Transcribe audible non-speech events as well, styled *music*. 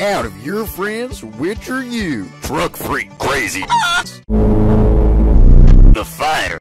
out of your friends, which are you? Truck freak crazy. *laughs* the fire.